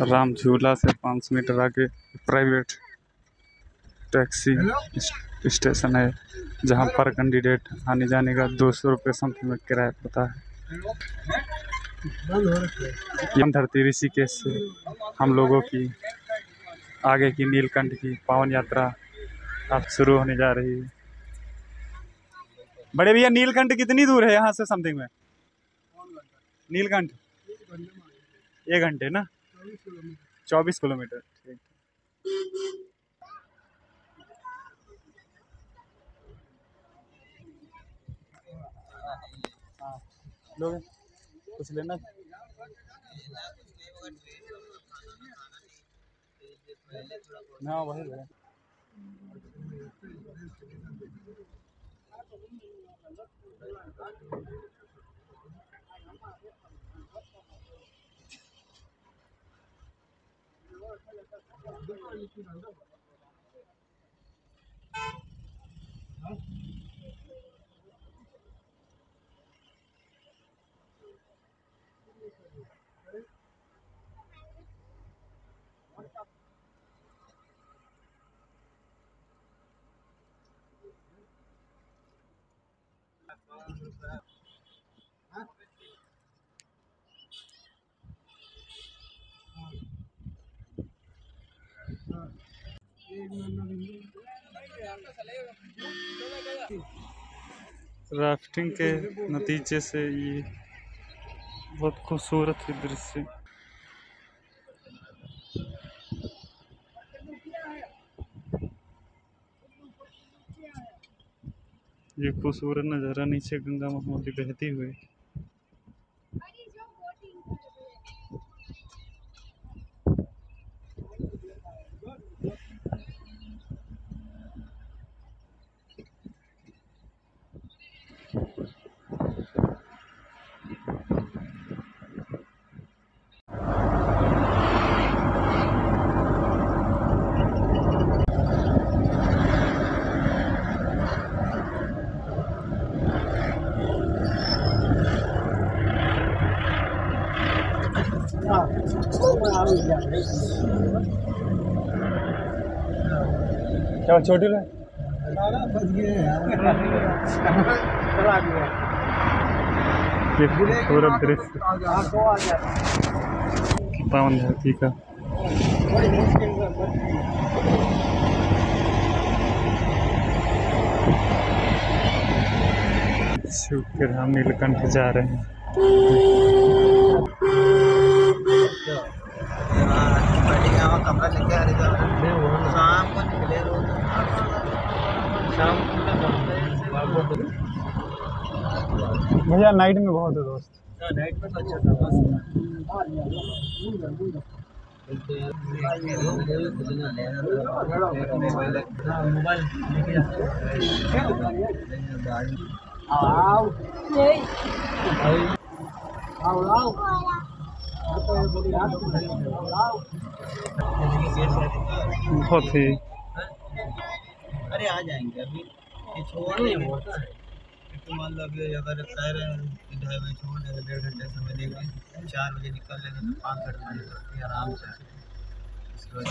राम झूला से पाँच सौ मीटर आगे प्राइवेट टैक्सी स्टेशन है जहाँ पर कैंडिडेट आने जाने का दो सौ रुपये समथिंग में किराया पड़ता है। यम धरती ऋषिकेश से हम लोगों की आगे की नीलकंठ की पावन यात्रा अब शुरू होने जा रही है। बड़े भैया नीलकंठ कितनी दूर है यहाँ से समथिंग में? नीलकंठ? एक घंटे ना? चौबीस किलोमीटर ठीक। लोग कुछ लेना? ना वही है राफ्टिंग के नतीजे से ये बहुत खूबसूरत है दृश्य। ये खूबसूरत नज़ारा नीचे गंगा महामती बहती हुई। क्या छोटी ये खूबसूरत दृश्य। पावन धरती का के नीलकंठ जा रहे हैं कमरा लेके आ रहे शाम को निकले रोज शाम को भैया नाइट में बहुत है दोस्त। नाइट में तो अच्छा था मोबाइल आओ आओ आओ बहुत ही। अरे आ जाएँगे अभी छोड़ नहीं होता है। मान लो अभी अगर कह रहे हैं ढाई बजे छोड़ देंगे डेढ़ घंटे समय देंगे चार बजे निकल लेंगे तो पाँच घंटे बजे तक आराम से। इसके बाद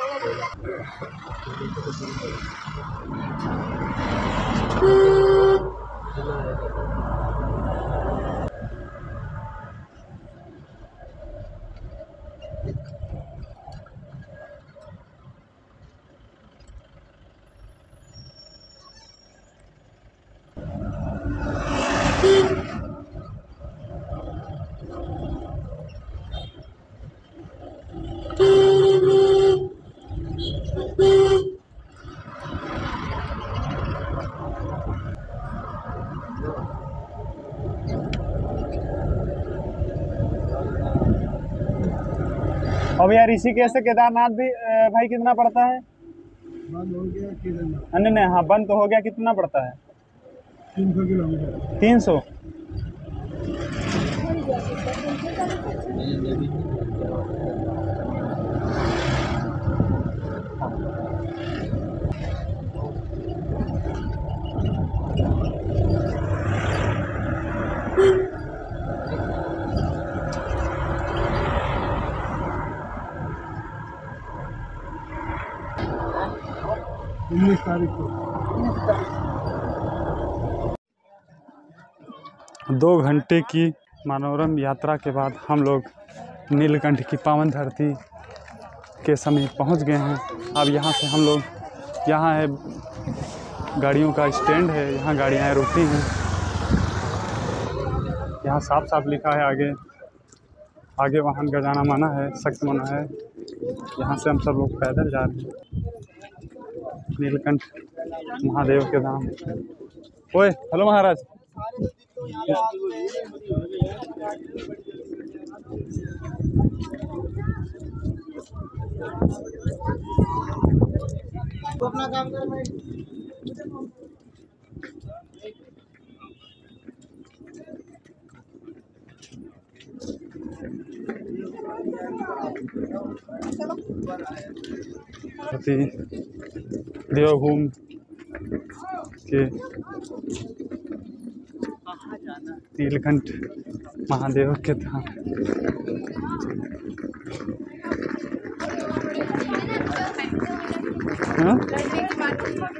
छोटे यार ऋषिकेश से केदारनाथ भी भाई कितना पड़ता है? बंद हो गया नहीं नहीं हाँ बंद तो हो गया कितना पड़ता है? तीन सौ किलोमीटर। तीन सौ? उन्नीस तारीख को दो घंटे की मनोरम यात्रा के बाद हम लोग नीलकंठ की पावन धरती के समीप पहुँच गए हैं। अब यहाँ से हम लोग, यहाँ है गाड़ियों का स्टैंड है, यहाँ गाड़ियाँ रुकती हैं। यहाँ साफ़ साफ़ लिखा है आगे आगे वाहन का जाना माना है, सख्त मना है। यहाँ से हम सब लोग पैदल जा रहे हैं। नीलकंठ महादेव के धाम। ओए हेलो महाराज। अपना काम कर अति देवभूमि के नीलकंठ महादेव के धाम हाँ?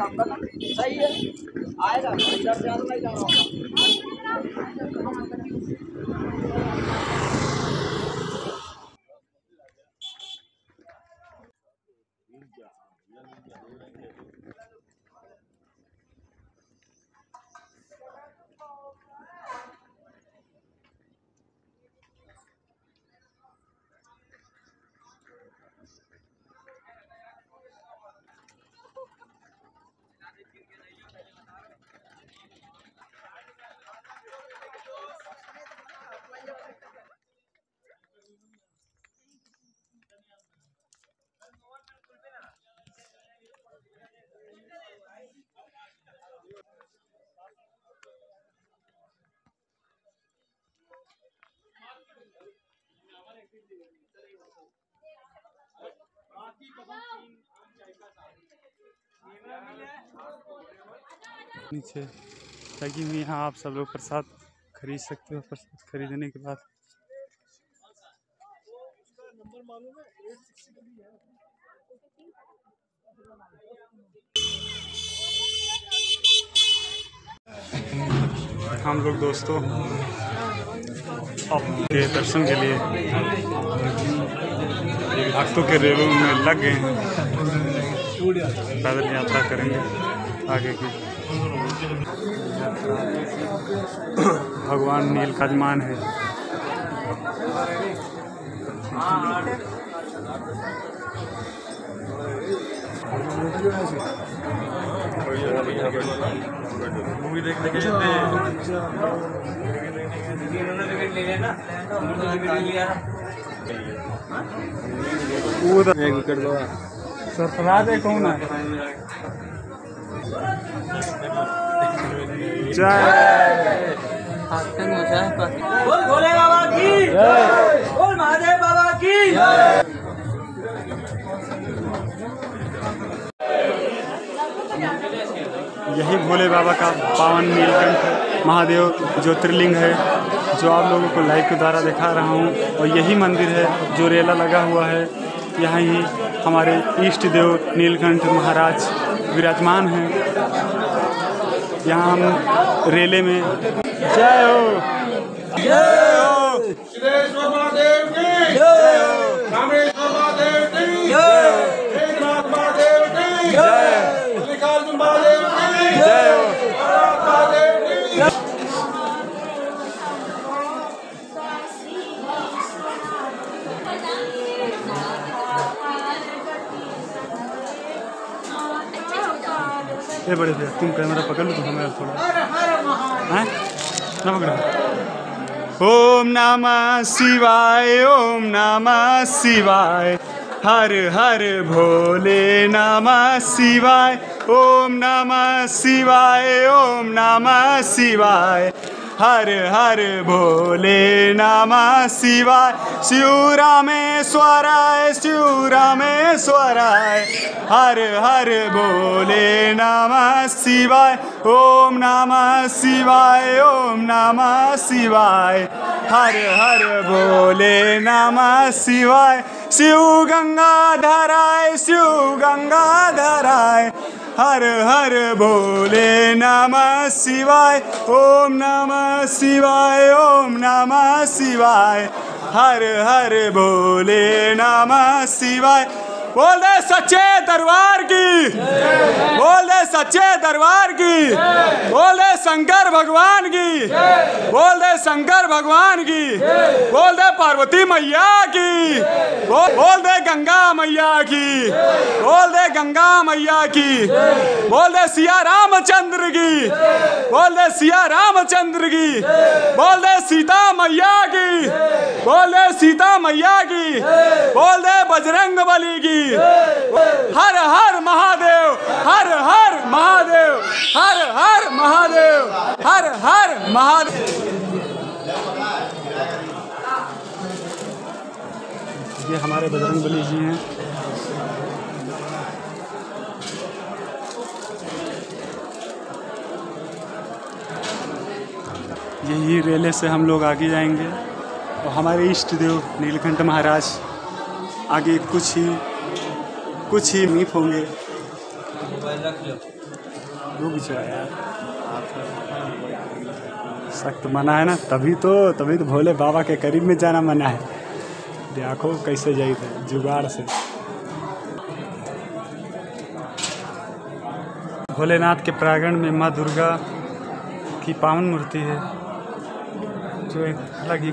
सही है। आएगा। चार आना नहीं जाना नीचे। लगी हुई यहाँ आप सब लोग प्रसाद खरीद सकते हो, प्रसाद खरीदने के बाद। हम लोग दोस्तों आपके दर्शन के लिए। भक्तों के रेलों में लग गए हैं। पैदल यात्रा करेंगे आगे की। भगवान नील कजमान है। एक विकेट दो सरफराज है कौन है जय बोल भोले बाबा की। बोल, महादेव बाबा की। यही भोले बाबा का पावन नीलकंठ महादेव ज्योतिर्लिंग है जो आप लोगों को लाइव के द्वारा दिखा रहा हूँ। और यही मंदिर है जो रेला लगा हुआ है। यहाँ ही हमारे इष्ट देव नीलकंठ महाराज विराजमान हैं। यहाँ हम रेले में जय हो। जय हो। सिद्धेश्वर महादेव की। जय रामेश्वर ये बड़े भैया तुम कैमरा पकड़ लो तो हमें थोड़ा। हैं? ना पकड़ो। ओम नमः शिवाय, ओम नमः शिवाय। हर हर भोले नमः शिवाय। ओम नमः शिवाय, ओम नमः शिवाय। हर हर भोले नमः शिवाय। शिव रामेश्वराय शिव रामेश्वराय हर हर भोले नमः शिवाय। ओम नमः शिवाय, ओम नमः शिवाय। हर हर भोले नमः शिवाय। शिव गंगा धराय शिव गंगा धराय हर हर भोले नमः शिवाय, ओम नमः शिवाय, ओम नमः शिवाय। हर हर भोले नमः शिवाय बोल दे सच्चे दरबार की बोल दे सच्चे दरबार की बोल दे शंकर भगवान की बोल दे शंकर भगवान की बोल दे पार्वती मैया की बोल दे गंगा मैया की बोल दे गंगा मैया की बोल दे सिया रामचंद्र की बोल दे सिया रामचंद्र की बोल दे सीता मैया की बोल दे सीता मैया की बोल दे बजरंग बली की हर हर महादेव हर हर महादेव हर हर महादेव हर हर महादेव ये हमारे बजरंग बली जी हैं। यही रेले से हम लोग आगे जाएँगे। और हमारे इष्ट देव नीलकंठ महाराज आगे कुछ ही कुछ ही मीफ होंगे। रुक जाओ यार। सख्त मना है ना तभी तो तभी तो भोले बाबा के करीब में जाना मना है। देखो कैसे जाई थे जुगाड़ से। भोलेनाथ के प्रांगण में माँ दुर्गा की पावन मूर्ति है जो एक अलग ही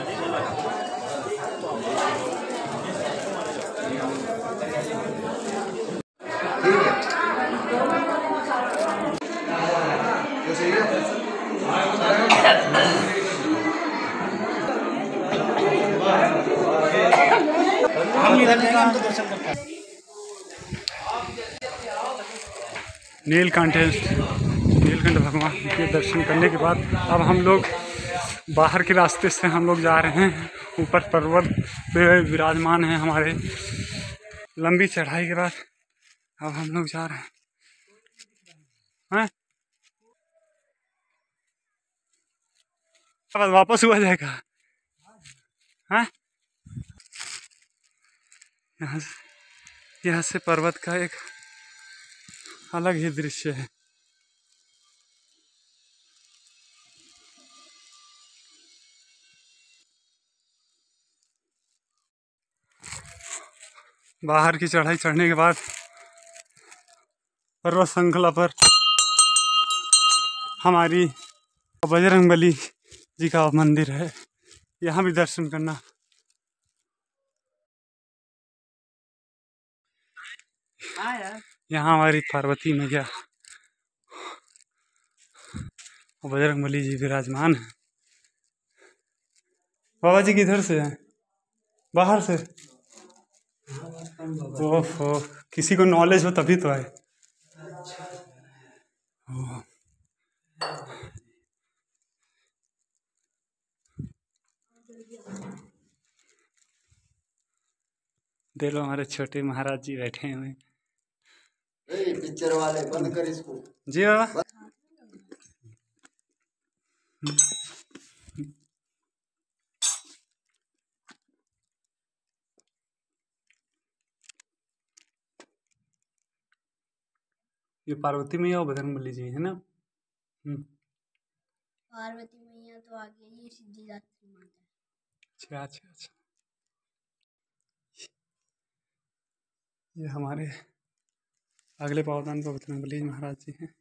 नीलकंठ है। नीलकंठ भगवान के दर्शन करने के बाद अब हम लोग बाहर के रास्ते से हम लोग जा रहे हैं। ऊपर पर्वत पे विराजमान हैं हमारे। लंबी चढ़ाई के बाद अब हम लोग जा रहे हैं। हैं? वापस हुआ जाएगा। यहाँ से पर्वत का एक अलग ही दृश्य है। बाहर की चढ़ाई चढ़ने के बाद पर्वत श्रृंखला पर हमारी बजरंग बली जी का मंदिर है। यहाँ भी दर्शन करना। यहाँ हमारी पार्वती मैया। बजरंग बली जी विराजमान है। बाबा जी किधर से हैं? बाहर से? ओहो, किसी को नॉलेज हो तभी तो आए। दे लो हमारे छोटे महाराज जी बैठे हैं पिक्चर वाले बंद कर इसको। जी बाबा ये पार्वती मैया और बजरंगबली जी है ना? हम्म, पार्वती मैया तो आगे ये सिद्धिदात्री माता। है अच्छा अच्छा अच्छा। ये हमारे अगले पावदान पर बजरंगबली महाराज जी हैं।